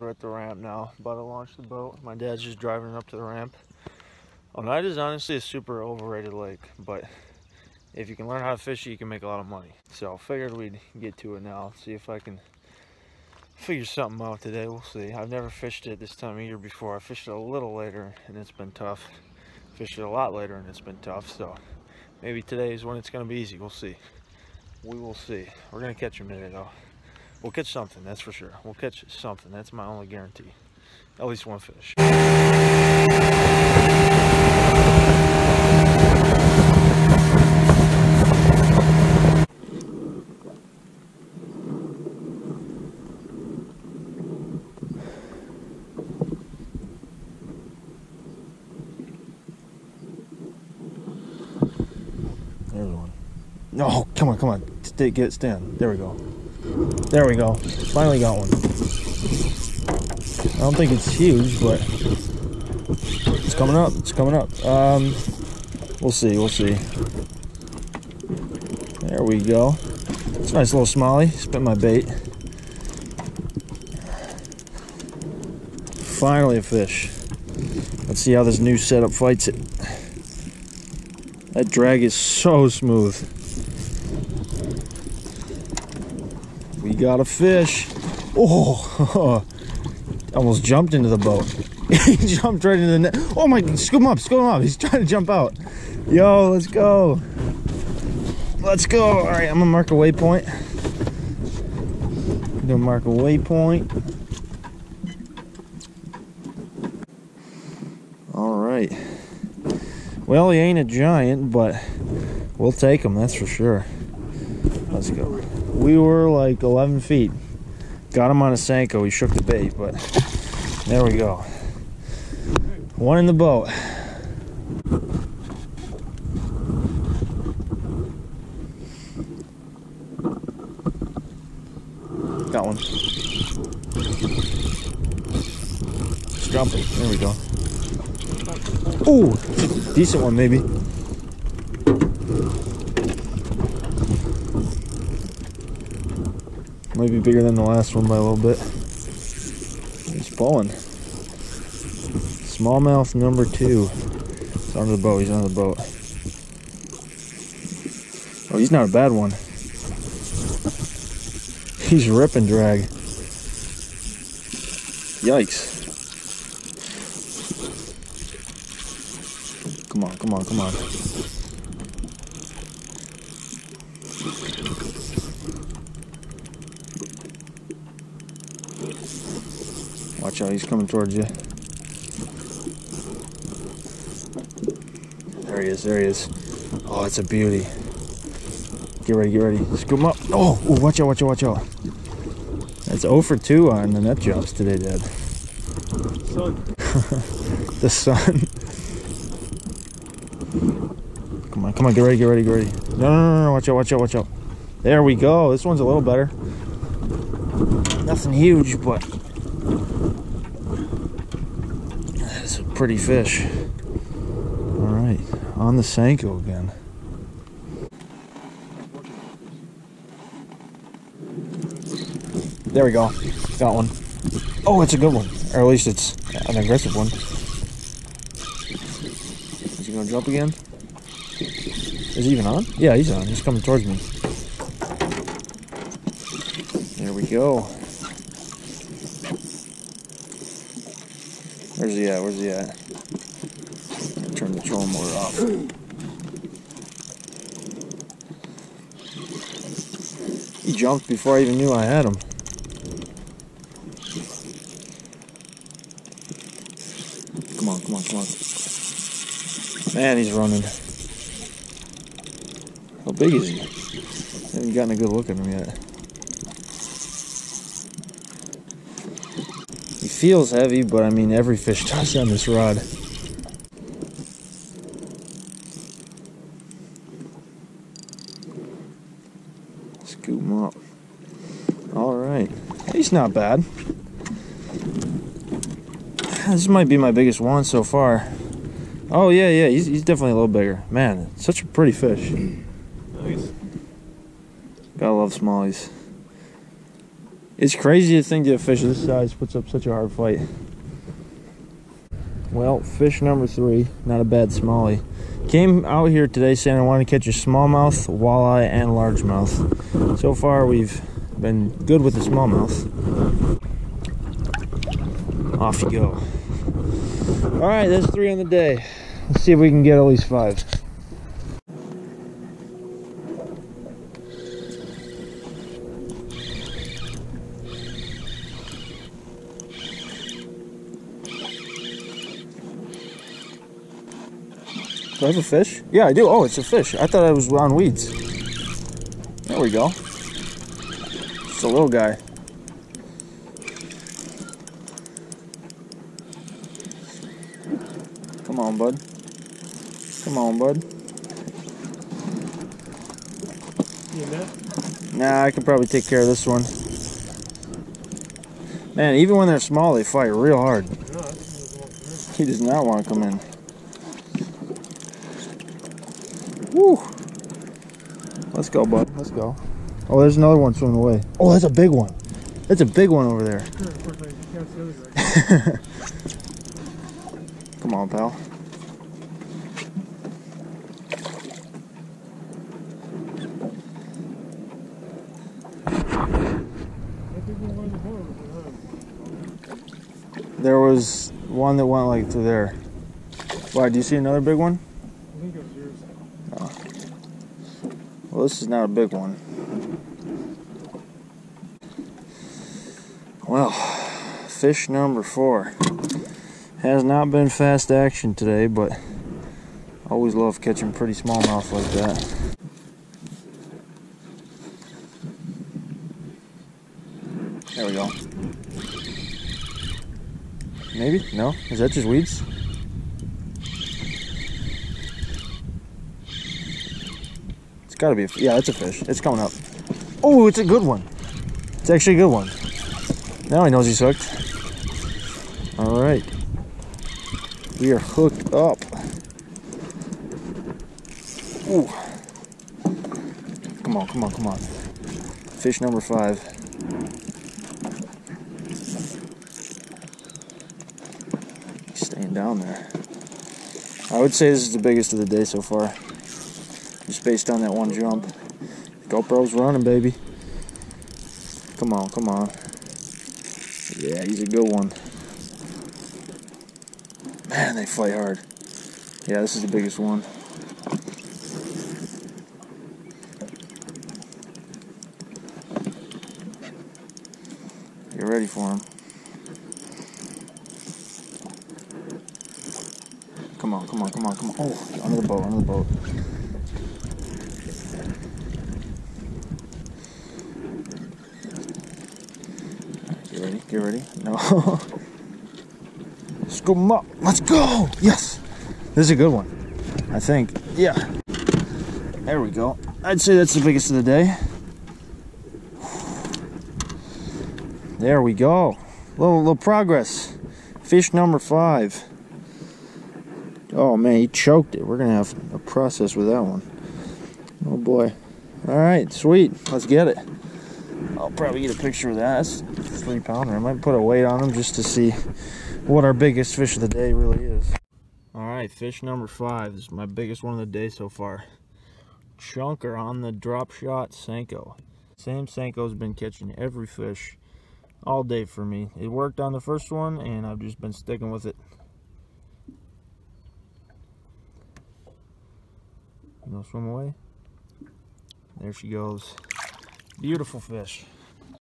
We're at the ramp now, about to launch the boat. My dad's just driving up to the ramp. Oh, Oneida is honestly a super overrated lake, but if you can learn how to fish it, you can make a lot of money. So I figured we'd get to it now, see if I can figure something out today. We'll see. I've never fished it this time of year before. I fished it a little later and it's been tough. Fished it a lot later and it's been tough. So maybe today is when it's going to be easy. We'll see. We will see. We're going to catch a minute though. We'll catch something, that's for sure. We'll catch something. That's my only guarantee. At least one fish. There's one. No, come on, come on. Get stand. There we go. There we go. Finally got one. I don't think it's huge, but it's coming up. It's coming up. Um, we'll see. We'll see. There we go. It's a nice little smalley. Spit my bait. Finally a fish. Let's see how this new setup fights it. That drag is so smooth. We got a fish. Oh, almost jumped into the boat. he jumped right into the net. Oh my, scoop him up, scoop him up. He's trying to jump out. Yo, let's go. Let's go. All right, I'm gonna mark a waypoint. I'm gonna mark a waypoint. All right. Well, he ain't a giant, but we'll take him, that's for sure. Let's go. We were like 11 feet. Got him on a Senko. He shook the bait, but there we go. One in the boat. Got one. Just. There we go. Ooh, decent one maybe. Might be bigger than the last one by a little bit. He's pulling. Smallmouth number two. He's on the boat. He's on the boat. Oh, he's not a bad one. He's ripping drag. Yikes. Come on, come on, come on. Watch out, he's coming towards you. There he is, there he is. Oh, it's a beauty. Get ready, get ready. Scoop him up. Oh, ooh, watch out, watch out, watch out. That's 0 for 2 on the net jumps today, Dad. Sun. the sun. Come on, come on, get ready, get ready, get ready. No, no, no, no, watch out, watch out, watch out. There we go. This one's a little better. Nothing huge, but that's a pretty fish. All right, on the Senko again. There we go. Got one. Oh, it's a good one. Or at least it's an aggressive one. Is he gonna jump again? Is he even on? Yeah, he's on. He's coming towards me. There we go. Where's he at? Where's he at? Turn the trolling motor off. He jumped before I even knew I had him. Come on, come on, come on. Man, he's running. How big is he? haven't gotten a good look at him yet. He feels heavy, but I mean, every fish does on this rod. Scoop him up. All right. He's not bad. This might be my biggest one so far. Oh, yeah, yeah, he's, he's definitely a little bigger. Man, such a pretty fish. Nice. Gotta love smallies. It's crazy to think that a fish this size puts up such a hard fight. Well, fish number three, not a bad smallie. Came out here today saying I wanted to catch a smallmouth, walleye, and largemouth. So far, we've been good with the smallmouth. Off you go. All right, that's three on the day. Let's see if we can get at least five. Do I have a fish? Yeah, I do. Oh, it's a fish. I thought I was on weeds. There we go. It's a little guy. Come on, bud. Come on, bud. Nah, I can probably take care of this one. Man, even when they're small, they fight real hard. He does not want to come in. Woo! Let's go, bud. Let's go. Oh, there's another one swimming away. Oh, that's a big one. That's a big one over there. Come on, pal. There was one that went like to there. Why, do you see another big one? Well, this is not a big one. Well, fish number four. Has not been fast action today, but always love catching pretty smallmouth like that. There we go. Maybe? No? Is that just weeds? Gotta be, yeah, it's a fish. It's coming up. Oh, it's a good one. It's actually a good one. Now he knows he's hooked. All right. We are hooked up. Ooh. Come on, come on, come on. Fish number five. staying down there. I would say this is the biggest of the day so far. Just based on that one jump. GoPro's running, baby. Come on, come on. Yeah, he's a good one. Man, they fight hard. Yeah, this is the biggest one. Get ready for him. Come on, come on, come on, come on. Oh, under the boat, under the boat. Get ready. No. Scoop up. Let's go. Yes. This is a good one. I think. Yeah. There we go. I'd say that's the biggest of the day. There we go. Little little progress. Fish number five. Oh man, he choked it. We're gonna have a process with that one. Oh boy. All right, sweet. Let's get it. I'll probably get a picture of that. That's three pounder. I might put a weight on them just to see what our biggest fish of the day really is. All right, fish number five. This is my biggest one of the day so far. Chunker on the drop shot Senko. Same Senko's been catching every fish all day for me. It worked on the first one and I've just been sticking with it. You know, swim away. There she goes. Beautiful fish.